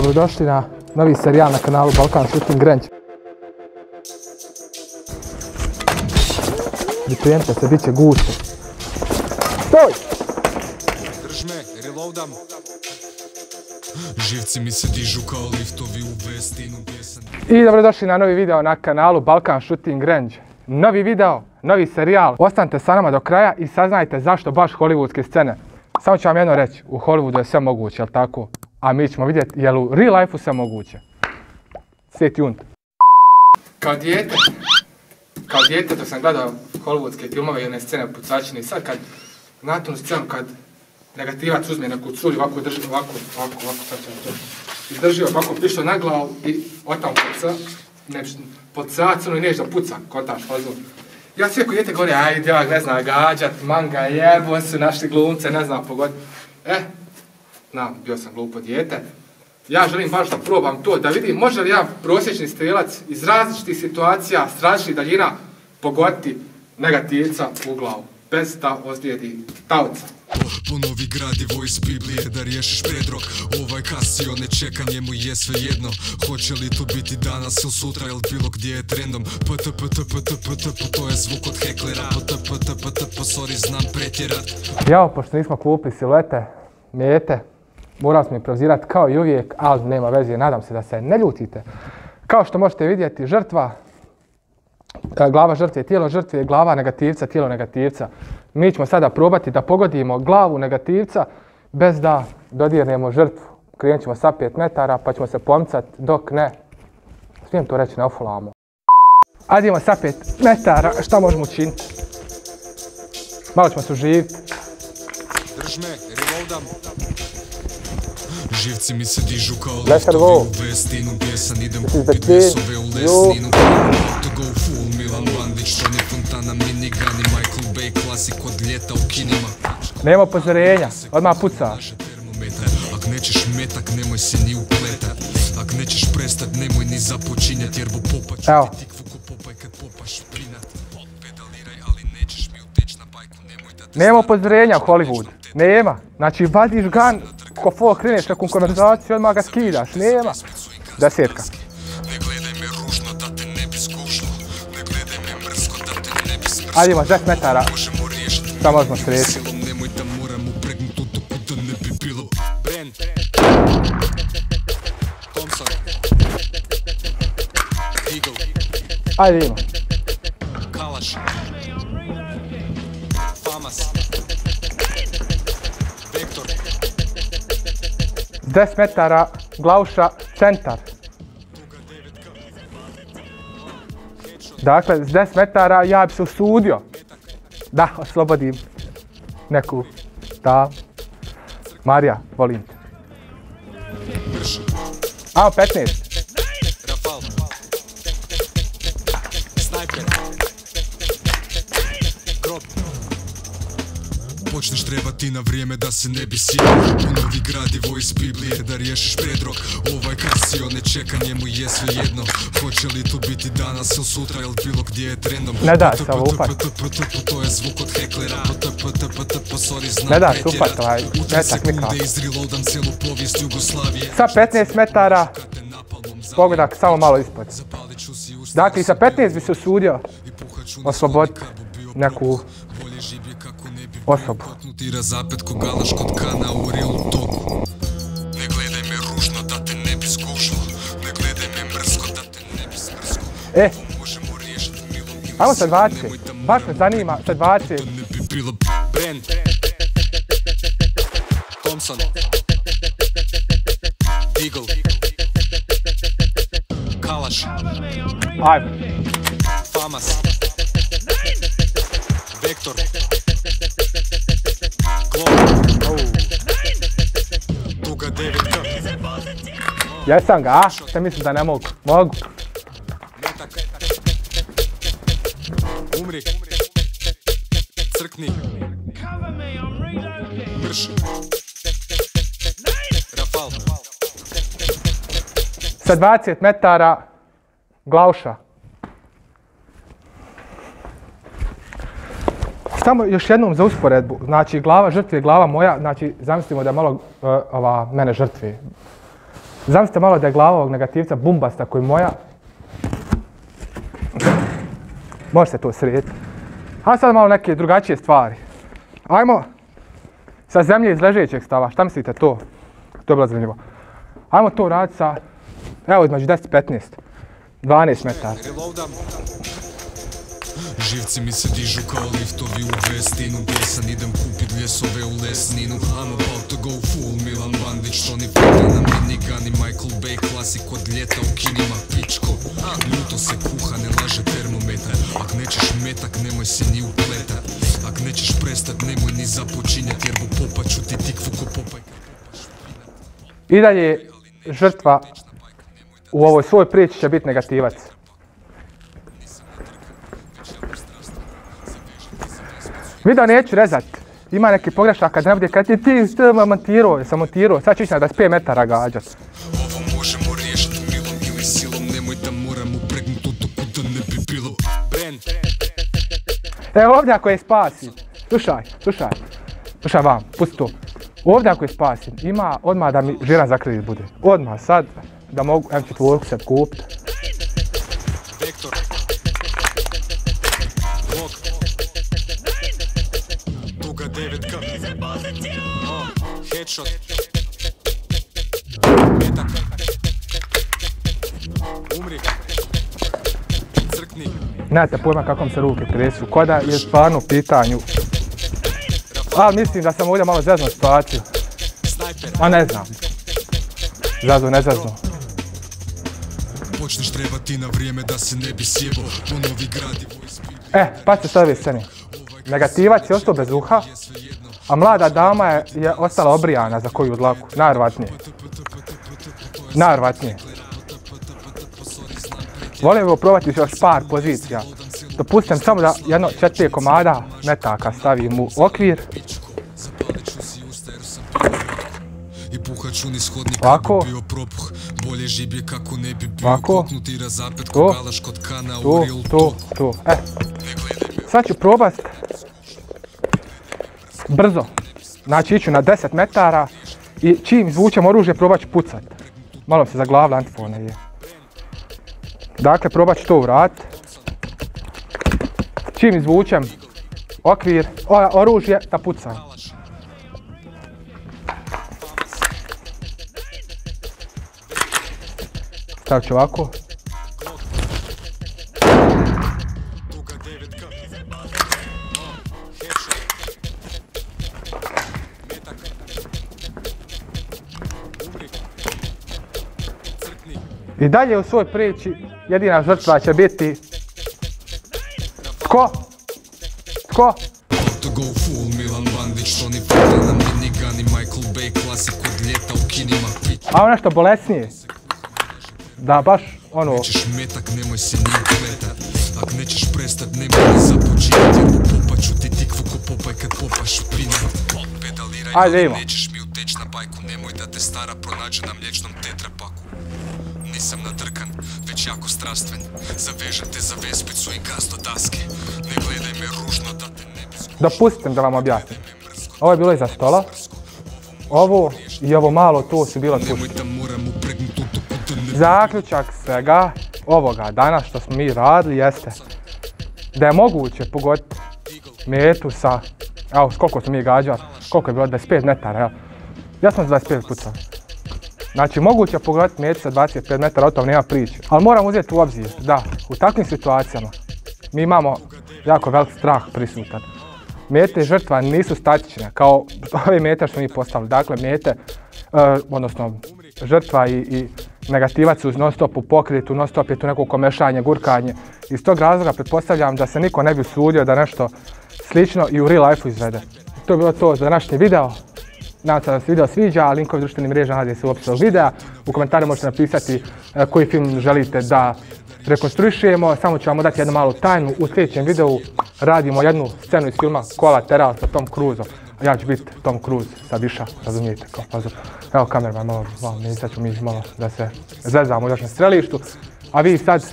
Dobrodošli na novi serijal na kanalu Balkan Shooting Range. Pripremite se, bit će gusto. Stoj! Drž me, reloadam Živci mi se dižu kao liftovi u Vestinu pjesan I dobrodošli na novi video na kanalu Balkan Shooting Range. Novi video, novi serijal. Ostanite sa nama do kraja i saznajte zašto baš hollywoodske scene. Samo ću vam jedno reći, u Hollywoodu je sve moguće, jel tako? A mi ćemo vidjeti je li u real life-u sve moguće. Stay tuned. Kao dijete, kao dijete dok sam gledao hollywoodske filmove i one scene pucačine i sad kad, znate onu scenu kad negativac uzme neku culju, ovako drži, ovako, ovako, ovako, sad vam to. I drži ovako pištolj na glavu i otam puca, ne, pod sacom i nešto puca, kotaš. Ja sve koji dijete govori, ajde, ne zna gađat, manga, jebo su našli glumce, ne zna pogoditi. E, znam, bio sam glupo dijete. Ja želim baš da probam to, da vidim može li ja prosječni strelac iz različitih situacija, s različitih daljina pogoditi negativca u glavu, bez da ozlijedi tavca. Ponovi gradivo iz Biblije da riješiš predrog Ovaj kasio ne čeka njemu je sve jedno. Hoće li to biti danas ili sutra ili bilo gdje je trendom? PT PT PT PT PT to je zvuk od heklera. PT PT PT PT sorry znam pretjerat. Jao, pošto nismo kupili silete, mete, morali smo improvizirati kao i uvijek, ali nema veze, nadam se da se ne ljutite. Kao što možete vidjeti, žrtva, e, glava žrtve, tijelo žrtve, glava negativca, tijelo negativca. Mi ćemo sada probati da pogodimo glavu negativca bez da dodirnemo žrtvu. Krenut ćemo sa 5 metara pa ćemo se pomcat dok ne, smijem to reći, ne ofulamo. Ajde idemo sa 5 metara, šta možemo učiniti? Malo ćemo se uživiti. Drž me, reloadam Živci mi se dižu kao go. u Vestinu Pjesan idem kupit kid. vesove u You. Lesninu To go full Milan Bandić, Tony Fontana, minigani Michael Bay, klasik od ljeta u kinima Nema upozorenja, odmah puca. Ak nećeš metak, nemoj se ni upletat Ak nećeš prestat, nemoj ni započinjat Jer bo popaću ti tikvu ko popaj kad popaš špinat Pedaliraj, ali nećeš mi uteć na bajku Nemoj da te Nema upozorenja u Hollywood. Nema. Znači, vadiš gan, ko fol kreneš neku konverzaciju, odmah ga skidaš. Nema. Desetka. Ne gledaj me ružno da te ne bi skušlo. Ne 10 metara, glauša, centar. Dakle, s 10 metara ja bi se usudio da oslobodim neku. Da. Marija, volim te. Ajmo 15. Rafal Snajper Grob Počneš trebati na vrijeme da se ne bi sjeo Ponovi gradivo iz Biblije da riješiš predrog Ovaj kasio ne čeka njemu je sve jedno Hoće li to biti danas ili sutra ili bilo gdje je trendom? Ne da PT, PT, To je zvuk od heklera. Ne da upat ovaj povijest Jugoslavije. Sa 15 metara, pogodak samo malo ispod. Dakle, sa 15 bi se usudio osloboditi neku ne osobu. razapet ko galaš kod kana u real E, ajmo sa silom, 20. nemoj da Baš me zanima sa 20. Da ne bi bilo Bren Thompson Eagle Kalaš Ajmo. Famas Vektor Tuga devetka Jesam ga, a? Šta misliš da ne mogu? Mogu. Sa 20 metara, glauša. Samo još jednom za usporedbu, znači glava žrtve je glava moja, znači zamislimo da je malo e, ova, mene žrtve. Zamislite malo da je glava ovog negativca bumbasta koji moja. Može se to srediti. A sad malo neke drugačije stvari. Ajmo sa zemlje iz ležećeg stava. Šta mislite to? To je bilo zanimljivo. Ajmo to raditi sa, evo između 10 i 15. 12 metara. Živci mi se dižu kao liftovi u Vestinu Pjesan idem kupit ljesove u Lesninu. I'm about to go full Milan Bandić. Tony Fontana Minigani Michael Bay Klasik od ljeta u kinima. Pičko Ljuto se kuha ne laže termometar. Ak nećeš metak nemoj se ni upletat. Ak nećeš prestat nemoj ni započinjat Jer bu popa ću ti tikvu ko popaj. I dalje žrtva u ovoj svoj priči će biti negativac. Video neću rezat. Ima neki pogrešaka da ne bude kad ti ti što montirao, jesam montirao, sad ću ići na 25 metara gađat. Ovo možemo riješiti milom ili silom Nemoj da u toku da ne bi bilo Evo ovdje ako je spasim, slušaj, slušaj, slušaj vam, pusti to. Ovdje ako je spasim, ima odmah da mi žira za kredit bude. Odmah sad, da mogu M4 se kupit. Vektor Log Duga 9K O, Headshot Metak Umri Crkni Nemate pojma kako se ruke tresu, ko da je stvarno u pitanju. Ali mislim da sam ovdje malo situaciju. Snajper Ma ne znam. Zazvo, ne zazvo. Počneš trebati na vrijeme da se ne bi sjebo Ponovi gradivo E, pa se sad ove scene. Negativac je ostao bez uha, a mlada dama je, je ostala obrijana za koju dlaku. Najvjerojatnije. Najvjerojatnije. Volim bi probati još par pozicija. Dopustim samo da jedno četiri komada metaka stavim u okvir. Ovako. Bolje žibje kako ne bi bio i razapet To. ko galaš kod kana u real talk tu. E, sad ću probat brzo. Znači iću na 10 metara i čim izvučem oružje probat ću pucat. Malo se zaglavila antifona je. Dakle, probat ću to urat. Čim izvučem okvir, oružje, da pucam. Stavit ću ovako. Duga 9K O, Headshot Metak Umri Crkni I dalje u svoj priči jedina žrtva će biti... Tko? Tko? To go full Milan Bandić Tony Fontana Minigani Michael Bay Klasik od ljeta u kinima Pič A ono nešto bolesnije. Da baš ono... Nećeš metak, nemoj se ni upletat Ak nećeš prestat, nemoj ni započinjat. Jer u popa ću ti tikvu ko popaj kad popaš u pinat Pedaliraj, Ajde, ali nećeš mi uteć na bajku. Nemoj da te stara pronađe na mliječnom tetrapaku. Nisam nadrkan, već jako strastven. Zavežem te za vespicu i gaz do daske. Ne gledaj me ružno da te ne bi skušao Dopustite da vam objasnim. Ovo je bilo iza stola. Ovo i ovo malo to su bilo tuške. Zaključak svega ovoga danas što smo mi radili jeste da je moguće pogoditi metu sa, evo koliko smo mi gađali, koliko je bilo, 25 metara, evo. Ja sam za 25 pucao. Znači, moguće je pogoditi metu sa 25 metara, o tom nema priče. Ali moram uzeti u obzir da u takvim situacijama mi imamo jako velik strah prisutan. Mete žrtva nisu statične, kao ove mete što mi postavili. Dakle, mete, e, odnosno žrtva i, i negativac su non stop u pokretu, non stop je tu neko komešanje, gurkanje. Iz tog razloga pretpostavljam da se niko ne bi usudio da nešto slično i u real life izvede. To je bilo to za današnji video. Nadam se da se video sviđa, linkovi društvenim mrežama nalaze se u opisu videa. U komentarima možete napisati e, koji film želite da rekonstruišemo. Samo ću vam dati jednu malu tajnu. U sljedećem videu radimo jednu scenu iz filma Kolateral sa Tom Cruiseom. Ja ću biti Tom Cruise sa Viša, razumijete, kao pozor. Evo kamerman, malo, malo, mi sad ću mi malo da se zezamo još na strelištu. A vi sad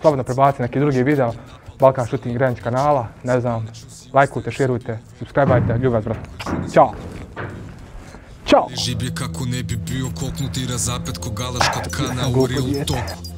slobodno prebacite neki drugi video. Balkan Shooting Range kanala, ne znam, lajkujte, širujte, subscribeajte, ljubav, brat. Ćao! Ćao! Žiblje kako ne bi bio koknuti razapet ko kad kana u toku